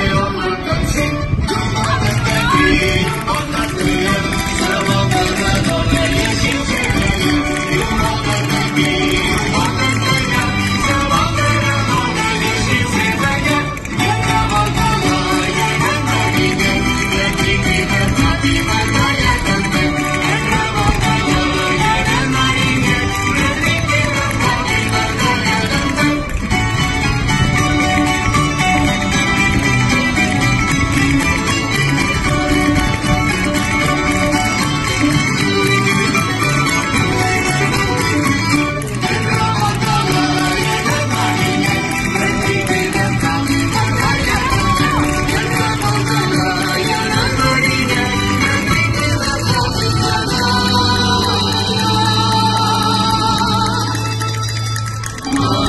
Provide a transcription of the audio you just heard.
I don't want to Oh.